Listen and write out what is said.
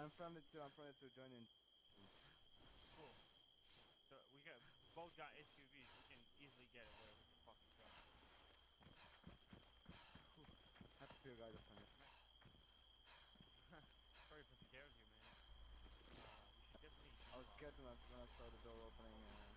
I'm from it too. I'm from it to join in. Cool. So we got both got SUVs. We can easily get it wherever the fuck we go. Happy to guide us on it. Sorry for scared you, man. Uh, we should definitely. I was uh, scared when I, when I saw the door opening. Uh,